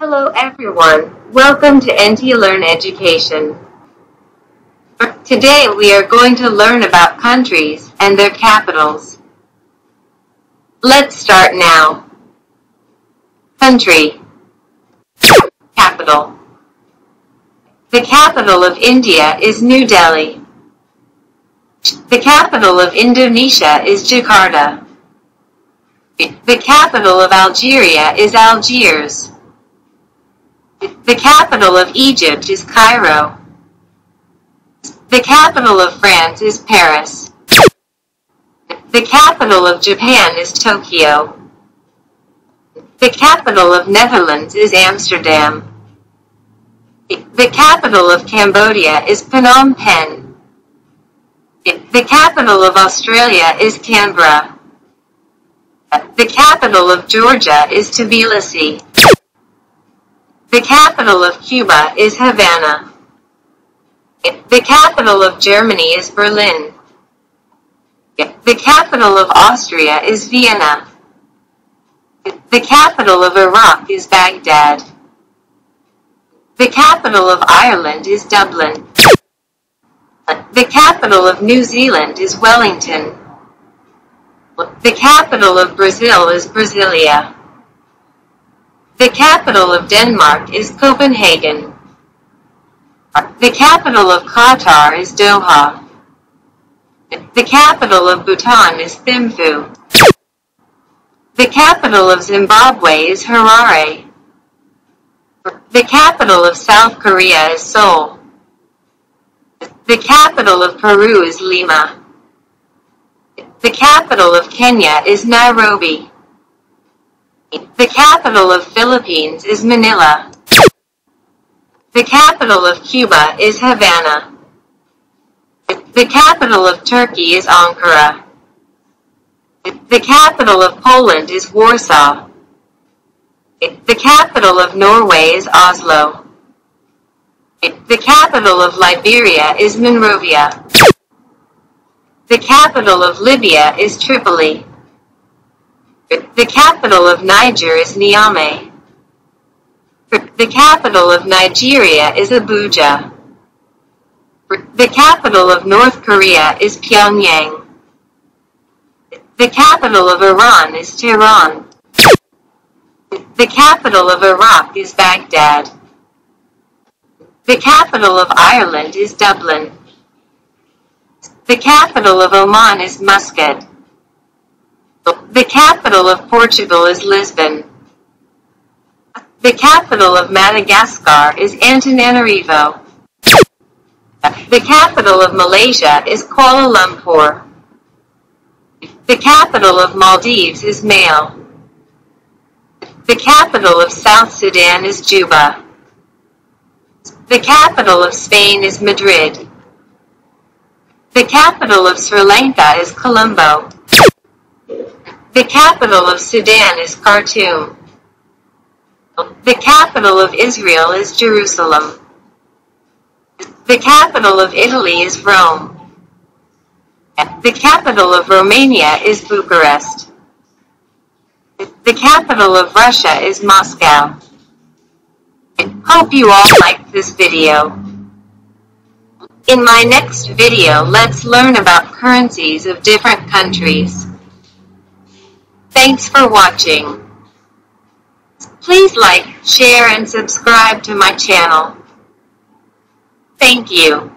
Hello everyone, welcome to NT Learn Education. Today we are going to learn about countries and their capitals. Let's start now. Country Capital The capital of India is New Delhi. The capital of Indonesia is Jakarta. The capital of Algeria is Algiers. The capital of Egypt is Cairo. The capital of France is Paris. The capital of Japan is Tokyo. The capital of Netherlands is Amsterdam. The capital of Cambodia is Phnom Penh. The capital of Australia is Canberra. The capital of Georgia is Tbilisi. The capital of Cuba is Havana. The capital of Germany is Berlin. The capital of Austria is Vienna. The capital of Iraq is Baghdad. The capital of Ireland is Dublin. The capital of New Zealand is Wellington. The capital of Brazil is Brasilia. The capital of Denmark is Copenhagen. The capital of Qatar is Doha. The capital of Bhutan is Thimphu. The capital of Zimbabwe is Harare. The capital of South Korea is Seoul. The capital of Peru is Lima. The capital of Kenya is Nairobi. The capital of Philippines is Manila. The capital of Cuba is Havana. The capital of Turkey is Ankara. The capital of Poland is Warsaw. The capital of Norway is Oslo. The capital of Liberia is Monrovia. The capital of Libya is Tripoli. The capital of Niger is Niamey. The capital of Nigeria is Abuja. The capital of North Korea is Pyongyang. The capital of Iran is Tehran. The capital of Iraq is Baghdad. The capital of Ireland is Dublin. The capital of Oman is Muscat. The capital of Portugal is Lisbon. The capital of Madagascar is Antananarivo. The capital of Malaysia is Kuala Lumpur. The capital of Maldives is Male. The capital of South Sudan is Juba. The capital of Spain is Madrid. The capital of Sri Lanka is Colombo. The capital of Sudan is Khartoum. The capital of Israel is Jerusalem. The capital of Italy is Rome. The capital of Romania is Bucharest. The capital of Russia is Moscow. Hope you all liked this video. In my next video, let's learn about currencies of different countries. Thanks for watching. Please like, share, and subscribe to my channel. Thank you.